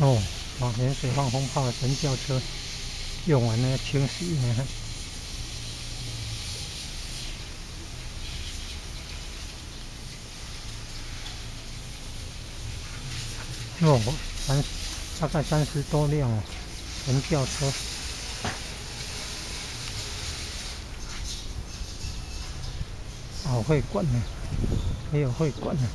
哦，往盐水放风炮的神轿车用完了清洗，一下。哦，三大概三十多辆哦，神轿车，哦会灌呢，也有会灌呢。